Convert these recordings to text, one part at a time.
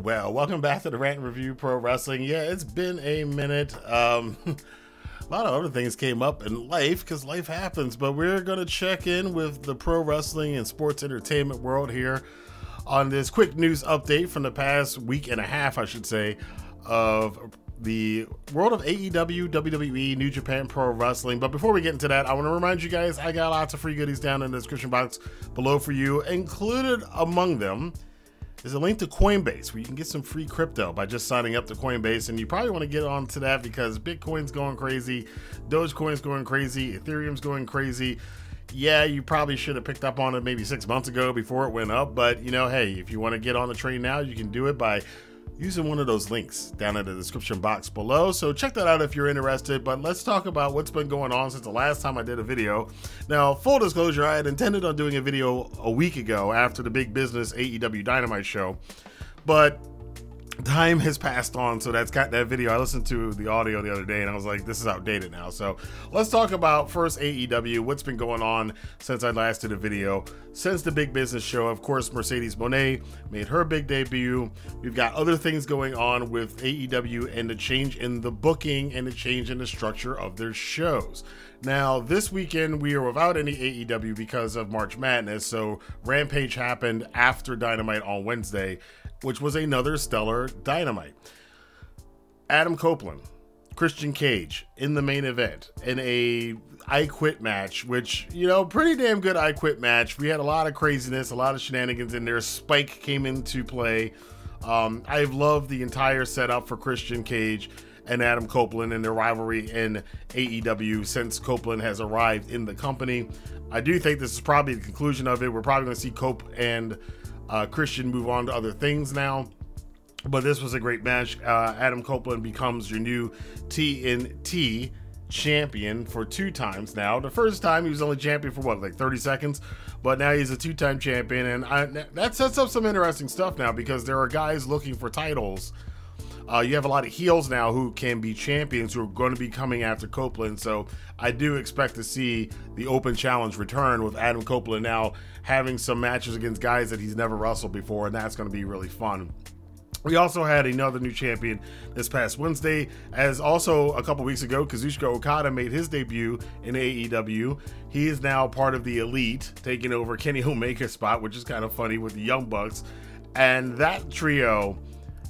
well. Welcome back to the Rantin Review Pro Wrestling. Yeah, it's been a minute. Um, a lot of other things came up in life because life happens, but we're going to check in with the pro wrestling and sports entertainment world here on this quick news update from the past week and a half, I should say, of the world of AEW, WWE, New Japan Pro Wrestling. But before we get into that, I want to remind you guys I got lots of free goodies down in the description box below for you, included among them is a link to Coinbase where you can get some free crypto by just signing up to Coinbase. And you probably want to get on to that because Bitcoin's going crazy, Dogecoin's going crazy, Ethereum's going crazy. Yeah, you probably should have picked up on it maybe six months ago before it went up. But you know, hey, if you want to get on the train now, you can do it by using one of those links down in the description box below. So check that out if you're interested. But let's talk about what's been going on since the last time I did a video. Now, full disclosure, I had intended on doing a video a week ago after the big business AEW Dynamite show, but time has passed on so that's got that video. I listened to the audio the other day and i was like this is outdated now. So let's talk about first aew what's been going on since i last did a video. Since the big business show of course mercedes mone made her big debut. We've got other things going on with aew and the change in the booking and the change in the structure of their shows. Now, this weekend we are without any AEW because of March Madness, so Rampage happened after Dynamite on Wednesday, which was another stellar Dynamite. Adam Copeland, Christian Cage in the main event in a I Quit match, which, you know, pretty damn good I Quit match. We had a lot of craziness, a lot of shenanigans in there. Spike came into play. Um, I've loved the entire setup for Christian Cage and Adam Copeland and their rivalry in AEW since Copeland has arrived in the company. I do think this is probably the conclusion of it. We're probably going to see Cope and uh, Christian move on to other things now. But this was a great match. Uh, Adam Copeland becomes your new TNT champion for two times now. The first time he was only champion for what, like 30 seconds, but now he's a two time champion. And I, that sets up some interesting stuff now because there are guys looking for titles uh, you have a lot of heels now who can be champions who are going to be coming after Copeland. So I do expect to see the open challenge return with Adam Copeland now having some matches against guys that he's never wrestled before, and that's going to be really fun. We also had another new champion this past Wednesday, as also a couple weeks ago, Kazuchika Okada made his debut in AEW. He is now part of the Elite, taking over Kenny Omega's spot, which is kind of funny with the Young Bucks. And that trio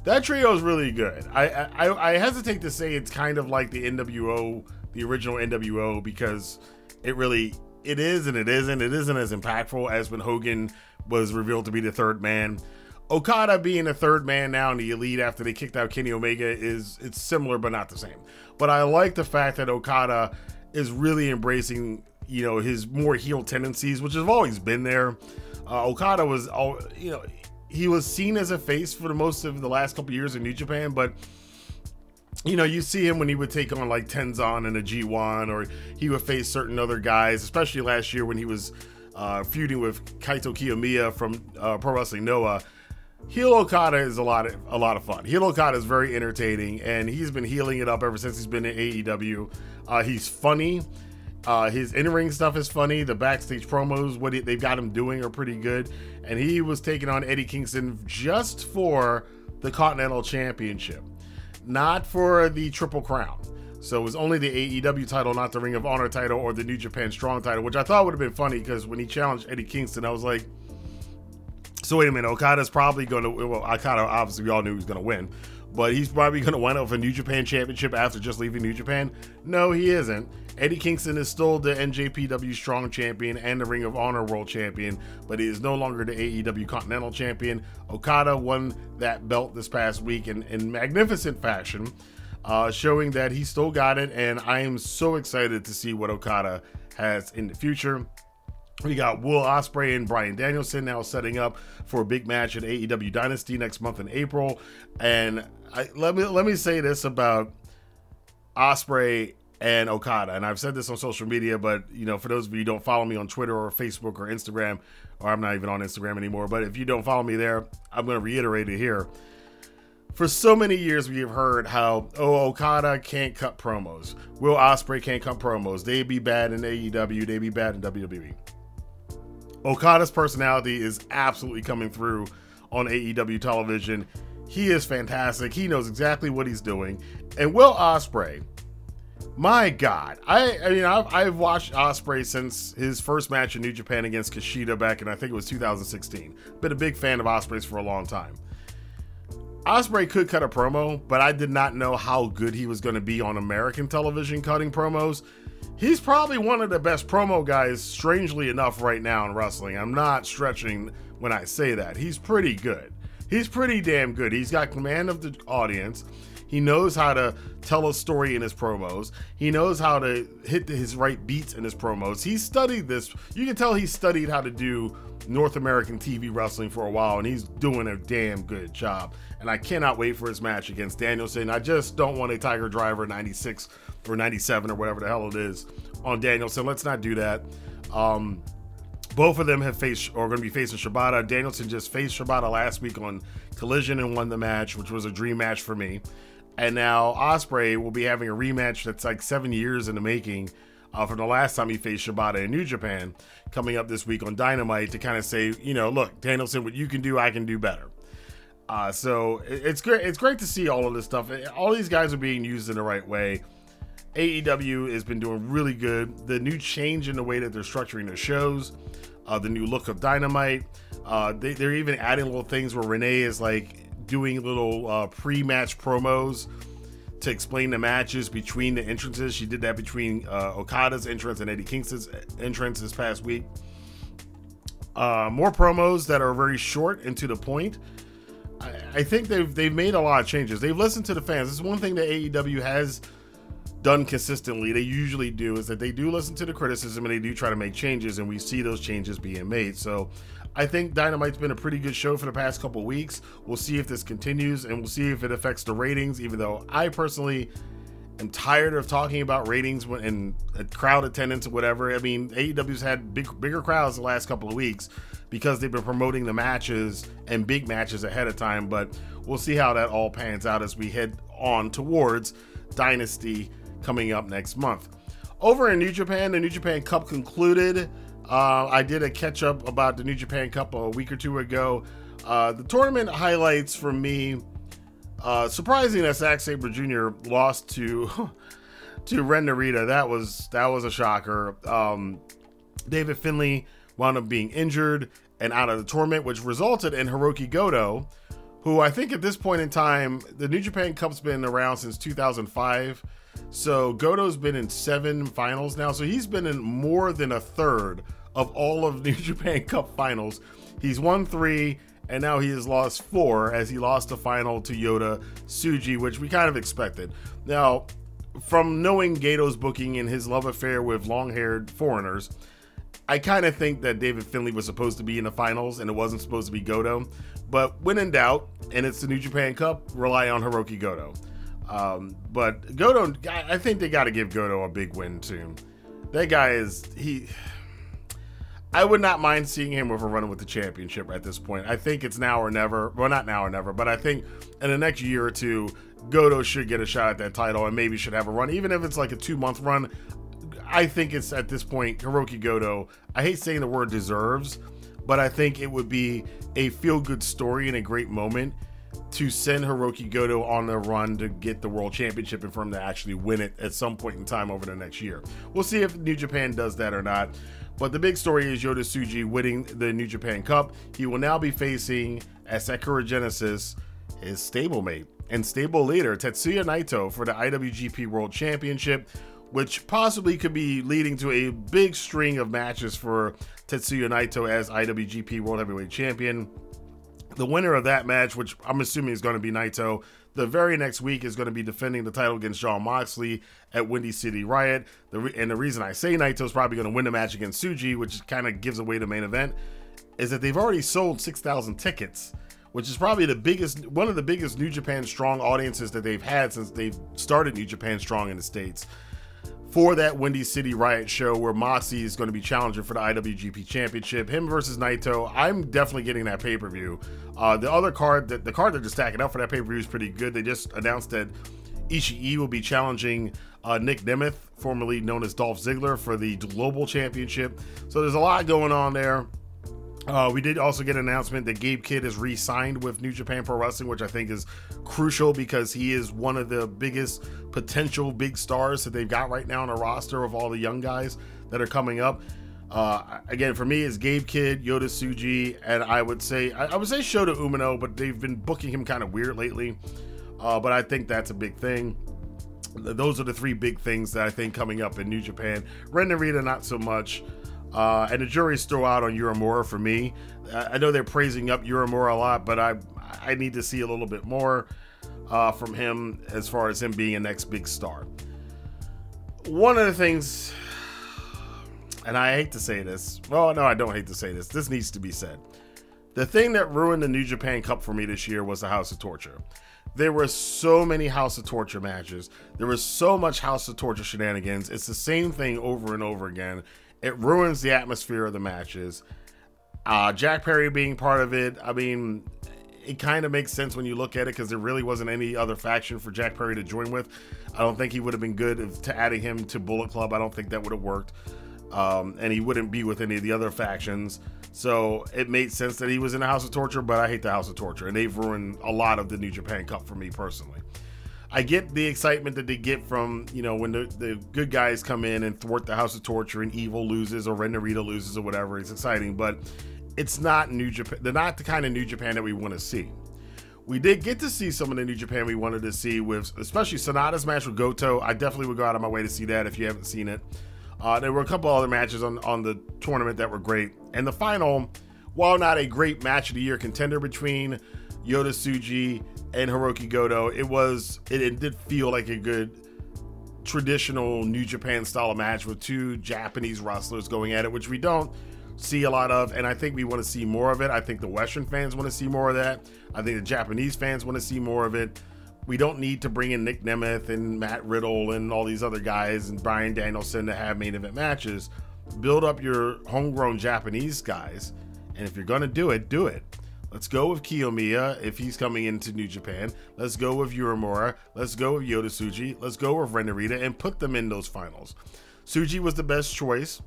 that trio is really good. I, I I hesitate to say it's kind of like the NWO, the original NWO, because it really it is and it isn't. It isn't as impactful as when Hogan was revealed to be the third man. Okada being the third man now in the elite after they kicked out Kenny Omega is it's similar but not the same. But I like the fact that Okada is really embracing you know his more heel tendencies, which have always been there. Uh, Okada was all you know he was seen as a face for the most of the last couple years in New Japan, but you know, you see him when he would take on like Tenzan and a G1, or he would face certain other guys, especially last year when he was uh, feuding with Kaito Kiyomiya from uh, Pro Wrestling Noah. Heel Okada is a lot of a lot of fun. Heel Okada is very entertaining, and he's been heeling it up ever since he's been in AEW. Uh, he's funny. Uh, his in-ring stuff is funny. The backstage promos, what he, they've got him doing, are pretty good. And he was taking on Eddie Kingston just for the Continental Championship, not for the Triple Crown. So it was only the AEW title, not the Ring of Honor title or the New Japan Strong title, which I thought would have been funny because when he challenged Eddie Kingston, I was like, so wait a minute, Okada's probably going to, well, Okada obviously we all knew he was going to win, but he's probably going to wind up with a New Japan Championship after just leaving New Japan. No, he isn't. Eddie Kingston is still the NJPW Strong Champion and the Ring of Honor World Champion, but he is no longer the AEW Continental Champion. Okada won that belt this past week in, in magnificent fashion, uh, showing that he still got it, and I am so excited to see what Okada has in the future. We got Will Ospreay and Bryan Danielson now setting up for a big match at AEW Dynasty next month in April. And I, let me let me say this about Ospreay and Okada, and I've said this on social media, but you know, for those of you who don't follow me on Twitter or Facebook or Instagram, or I'm not even on Instagram anymore, but if you don't follow me there, I'm going to reiterate it here. For so many years, we have heard how oh Okada can't cut promos, Will Ospreay can't cut promos. They be bad in AEW, they be bad in WWE. Okada's personality is absolutely coming through on AEW television He is fantastic. He knows exactly what he's doing. And Will Ospreay, my God, I, I mean, I've, I've watched Ospreay since his first match in New Japan against Kushida back in I think it was 2016. Been a big fan of Ospreay's for a long time. Ospreay could cut a promo, but I did not know how good he was going to be on American television cutting promos. He's probably one of the best promo guys, strangely enough, right now in wrestling. I'm not stretching when I say that. He's pretty good. He's pretty damn good. He's got command of the audience. He knows how to tell a story in his promos. He knows how to hit his right beats in his promos. He studied this. You can tell he studied how to do North American TV wrestling for a while, and he's doing a damn good job. And I cannot wait for his match against Danielson. I just don't want a Tiger Driver 96 or 97 or whatever the hell it is on Danielson. Let's not do that. Um, both of them have faced or are going to be facing Shibata. Danielson just faced Shibata last week on Collision and won the match, which was a dream match for me. And now Ospreay will be having a rematch that's like seven years in the making uh, from the last time he faced Shibata in New Japan, coming up this week on Dynamite to kind of say, you know, look, Danielson, what you can do, I can do better. Uh, so it's great. It's great to see all of this stuff. All these guys are being used in the right way. AEW has been doing really good. The new change in the way that they're structuring their shows, uh, the new look of Dynamite. Uh, they, are even adding little things where Renee is like doing little uh, pre-match promos to explain the matches between the entrances. She did that between uh, Okada's entrance and Eddie Kingston's entrance this past week. Uh, more promos that are very short and to the point. I, I, think they've they've made a lot of changes. They've listened to the fans. This is one thing that AEW has done consistently. They usually do is that they do listen to the criticism and they do try to make changes, and we see those changes being made. So I think Dynamite's been a pretty good show for the past couple weeks. We'll see if this continues and we'll see if it affects the ratings, even though I personally am tired of talking about ratings and uh, crowd attendance or whatever. I mean, AEW's had big, bigger crowds the last couple of weeks because they've been promoting the matches and big matches ahead of time, but we'll see how that all pans out as we head on towards Dynasty coming up next month. Over in New Japan, the New Japan Cup concluded. Uh, I did a catch up about the New Japan Cup a week or two ago. Uh, the tournament highlights for me. Uh, surprising that Zack Sabre Jr. lost to to Ren Narita. That was that was a shocker. Um, David Finlay wound up being injured and out of the tournament, which resulted in Hirooki Goto, who I think at this point in time, the New Japan Cup's been around since 2005. So Goto's been in seven finals now. So he's been in more than a third of all of New Japan Cup finals. He's won three, and now he has lost four as he lost the final to Yota Tsuji, which we kind of expected. Now, from knowing Gedo's booking and his love affair with long haired foreigners, I kind of think that David Finlay was supposed to be in the finals and it wasn't supposed to be Goto. But when in doubt, and it's the New Japan Cup, rely on Hirooki Goto. Um, but Goto, I think they got to give Goto a big win too. That guy is he. I would not mind seeing him with a run with the championship at this point. I think it's now or never. Well, not now or never, but I think in the next year or two, Goto should get a shot at that title and maybe should have a run, even if it's like a two month run. I think it's at this point Hirooki Goto. I hate saying the word deserves, but I think it would be a feel good story and a great moment to send Hirooki Goto on the run to get the world championship and for him to actually win it at some point in time over the next year. We'll see if New Japan does that or not. But the big story is Yota Tsuji winning the New Japan Cup. He will now be facing at Sakura Genesis his stablemate and stable leader Tetsuya Naito for the IWGP World Championship, which possibly could be leading to a big string of matches for Tetsuya Naito as IWGP World Heavyweight Champion. The winner of that match, which I'm assuming is going to be Naito, the very next week is going to be defending the title against Jon Moxley at Windy City Riot. The re- and the reason I say Naito is probably going to win the match against Tsuji, which kind of gives away the main event, is that they've already sold 6,000 tickets, which is probably the biggest, one of the biggest New Japan Strong audiences that they've had since they've started New Japan Strong in the States for that Windy City Riot show where Moxie is going to be challenging for the IWGP Championship. Him versus Naito. I'm definitely getting that pay per view. Uh, the other card, that the card they're just stacking up for that pay per view is pretty good. They just announced that Ishii will be challenging uh, Nick Nemeth, formerly known as Dolph Ziggler, for the Global Championship. So there's a lot going on there. Uh, we did also get an announcement that Gabe Kidd is re-signed with New Japan Pro Wrestling, which I think is crucial because he is one of the biggest potential big stars that they've got right now on a roster of all the young guys that are coming up. Uh, again, for me, it's Gabe Kidd, Yota Tsuji, and I would say I, I would say Shota Umino, but they've been booking him kind of weird lately. Uh, but I think that's a big thing. Those are the three big things that I think coming up in New Japan. Ren not so much. Uh, and the jury's still out on Uemura for me. I know they're praising up Uemura a lot, but I I need to see a little bit more uh, from him as far as him being a next big star. One of the things, and I hate to say this. Well, no, I don't hate to say this. This needs to be said. The thing that ruined the New Japan Cup for me this year was the House of Torture. There were so many House of Torture matches. There was so much House of Torture shenanigans. It's the same thing over and over again. It ruins the atmosphere of the matches. Uh, Jack Perry being part of it, I mean, it kind of makes sense when you look at it because there really wasn't any other faction for Jack Perry to join with. I don't think he would have been good if, to adding him to Bullet Club. I don't think that would have worked. Um, and he wouldn't be with any of the other factions. So it made sense that he was in the House of Torture, but I hate the House of Torture, and they've ruined a lot of the New Japan Cup for me personally. I get the excitement that they get from, you know, when the, the good guys come in and thwart the House of Torture and Evil loses or Ren Narita loses or whatever. It's exciting, but it's not New Japan. They're not the kind of New Japan that we want to see. We did get to see some of the New Japan we wanted to see with, especially Sanada's match with Goto. I definitely would go out of my way to see that if you haven't seen it. Uh, there were a couple other matches on, on the tournament that were great. And the final, while not a great match of the year contender between Yota Tsuji and Hirooki Goto, it was it, it did feel like a good traditional New Japan style match with two Japanese wrestlers going at it, which we don't see a lot of, and I think we want to see more of it. I think the Western fans want to see more of that. I think the Japanese fans want to see more of it. We don't need to bring in Nick Nemeth and Matt Riddle and all these other guys and Bryan Danielson to have main event matches. Build up your homegrown Japanese guys, and if you're gonna do it, do it. Let's go with Kiyomiya if he's coming into New Japan. Let's go with Uemura. Let's go with Yota Tsuji. Let's go with Ren Narita and put them in those finals. Tsuji was the best choice.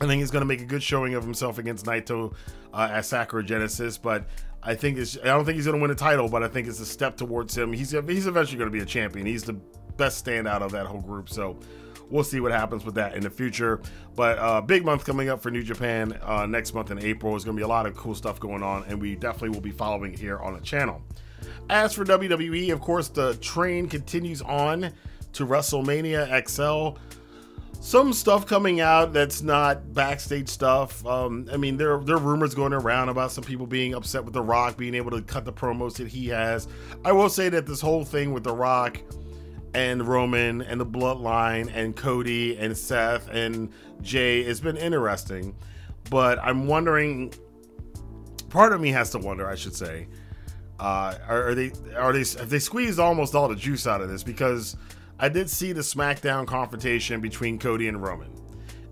I think he's going to make a good showing of himself against Naito uh, at Sakura Genesis, but I think it's, I don't think he's going to win a title, but I think it's a step towards him. He's he's eventually going to be a champion. He's the best standout of that whole group, so we'll see what happens with that in the future. But uh, big month coming up for New Japan uh, next month in April. There's going to be a lot of cool stuff going on, and we definitely will be following here on the channel. As for WWE, of course, the train continues on to WrestleMania XL some stuff coming out that's not backstage stuff. Um, I mean, there there are rumors going around about some people being upset with The Rock being able to cut the promos that he has. I will say that this whole thing with The Rock and Roman and the Bloodline and Cody and Seth and Jey. It's been interesting, but I'm wondering. Part of me has to wonder, I should say, uh, are, are they are they have they squeezed almost all the juice out of this because I did see the SmackDown confrontation between Cody and Roman,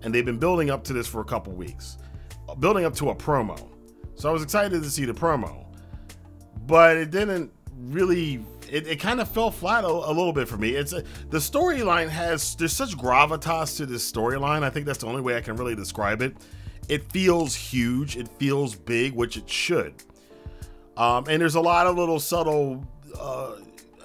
and they've been building up to this for a couple weeks, building up to a promo. So I was excited to see the promo, but it didn't really. It, it kind of fell flat a, a, little bit for me. It's a, the storyline has there's such gravitas to this storyline. I think that's the only way I can really describe it. It feels huge. It feels big, which it should. Um, and there's a lot of little subtle uh,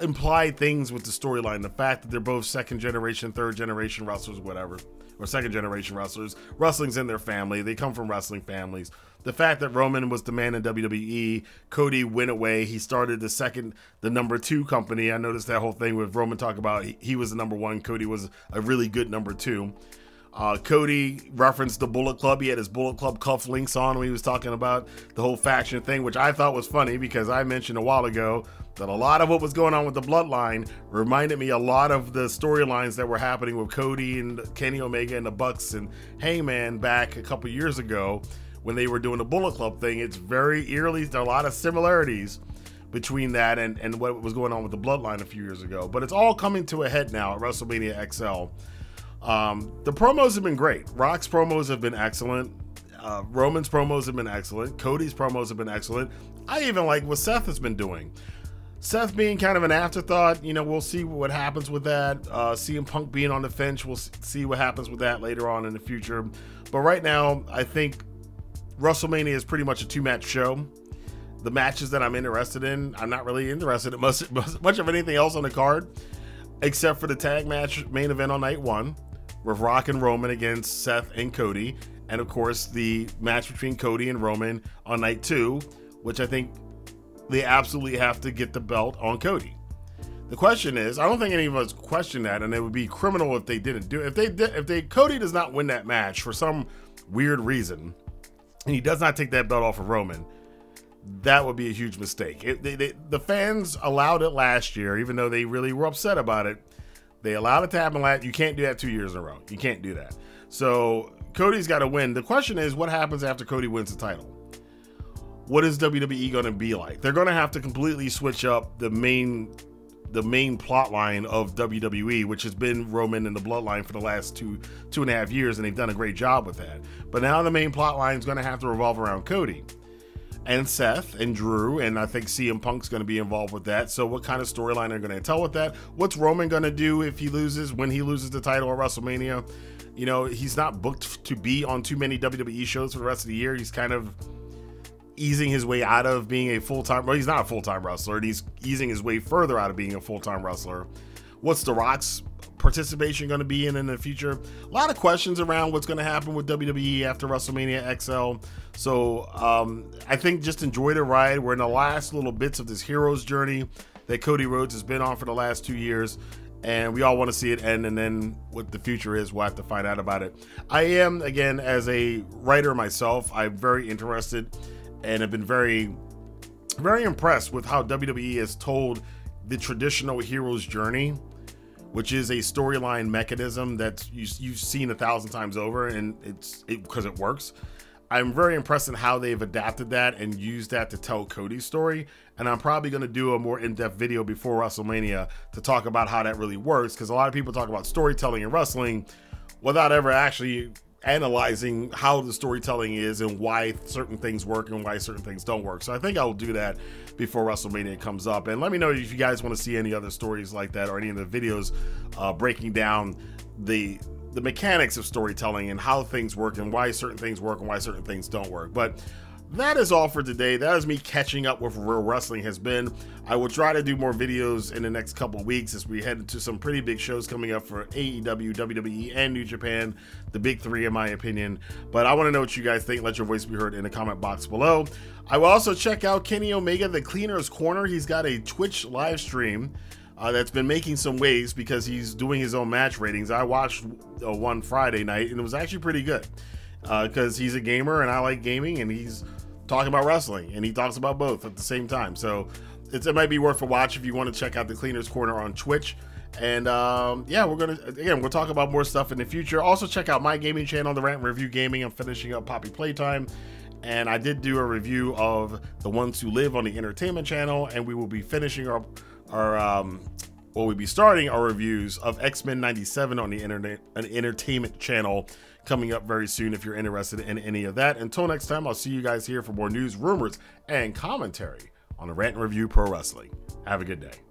implied things with the storyline. The fact that they're both second generation, third generation wrestlers, whatever, or second generation wrestlers. Wrestling's in their family. They come from wrestling families. The fact that Roman was the man in WWE, Cody went away. He started the second, the number two company. I noticed that whole thing with Roman talk about he, he was the number one. Cody was a really good number two. Uh, Cody referenced the Bullet Club. He had his Bullet Club cuff links on when he was talking about the whole faction thing, which I thought was funny because I mentioned a while ago that a lot of what was going on with the Bloodline reminded me a lot of the storylines that were happening with Cody and Kenny Omega and the Bucks and Hangman back a couple years ago when they were doing the Bullet Club thing. It's very eerily, there are a lot of similarities between that and, and what was going on with the Bloodline a few years ago. But it's all coming to a head now at WrestleMania XL. Um, the promos have been great. Rock's promos have been excellent. Uh, Roman's promos have been excellent. Cody's promos have been excellent. I even like what Seth has been doing. Seth being kind of an afterthought, you know, we'll see what happens with that. Uh, CM Punk being on the fence, we'll see what happens with that later on in the future. But right now, I think WrestleMania is pretty much a two match show. The matches that I'm interested in, I'm not really interested in much, much of anything else on the card, except for the tag match main event on night one with Rock and Roman against Seth and Cody. And of course, the match between Cody and Roman on night two, which I think they absolutely have to get the belt on Cody. The question is, I don't think any of us question that, and it would be criminal if they didn't do it. If they did, if they Cody does not win that match for some weird reason, and he does not take that belt off of Roman, that would be a huge mistake. It, they, they, the fans allowed it last year, even though they really were upset about it. They allowed it to happen last. You can't do that two years in a row. You can't do that. So Cody's got to win. The question is, what happens after Cody wins the title? What is WWE going to be like? They're going to have to completely switch up the main the main plot line of WWE, which has been Roman and the Bloodline for the last two two and a half years, and they've done a great job with that. But now the main plot line is going to have to revolve around Cody and Seth and Drew, and I think CM Punk's going to be involved with that. So, what kind of storyline are they going to tell with that? What's Roman going to do if he loses when he loses the title at WrestleMania? You know, he's not booked to be on too many WWE shows for the rest of the year. He's kind of easing his way out of being a full time. Well, he's not a full time wrestler, and he's easing his way further out of being a full time wrestler. What's The Rock's participation going to be in in the future? A lot of questions around what's going to happen with WWE after WrestleMania XL. So um, I think just enjoy the ride. We're in the last little bits of this hero's journey that Cody Rhodes has been on for the last two years. And we all want to see it end, and then what the future is, we'll have to find out about it. I am, again, as a writer myself, I'm very interested and have been very, very impressed with how WWE has told the traditional hero's journey, which is a storyline mechanism that you, you've seen a thousand times over, and it's because it, it works. I'm very impressed in how they've adapted that and used that to tell Cody's story. And I'm probably going to do a more in depth video before WrestleMania to talk about how that really works. Because a lot of people talk about storytelling in wrestling without ever actually analyzing how the storytelling is and why certain things work and why certain things don't work. So I think I'll do that before WrestleMania comes up. And let me know if you guys want to see any other stories like that or any of the videos uh, breaking down the the mechanics of storytelling and how things work and why certain things work and why certain things don't work. But that is all for today. That is me catching up with where wrestling has been. I will try to do more videos in the next couple weeks as we head into some pretty big shows coming up for AEW, WWE, and New Japan, the big three, in my opinion. But I want to know what you guys think. Let your voice be heard in the comment box below. I will also check out Kenny Omega, the Cleaner's Corner. He's got a Twitch live stream. Uh, that's been making some waves because he's doing his own match ratings. I watched uh, one Friday night and it was actually pretty good because uh, he's a gamer and I like gaming and he's talking about wrestling, and he talks about both at the same time. So it might be worth a watch if you want to check out the Cleaners Corner on Twitch. And um, yeah, we're gonna again we'll talk about more stuff in the future. Also check out my gaming channel, The Rantin Review Gaming. I'm finishing up Poppy Playtime, and I did do a review of the ones who live on the Entertainment Channel, and we will be finishing our our um, well, we'll be starting our reviews of X Men '97 on the Internet an Entertainment Channel coming up very soon if you're interested in any of that. Until next time, I'll see you guys here for more news, rumors, and commentary on the Rantin Review Pro Wrestling. Have a good day.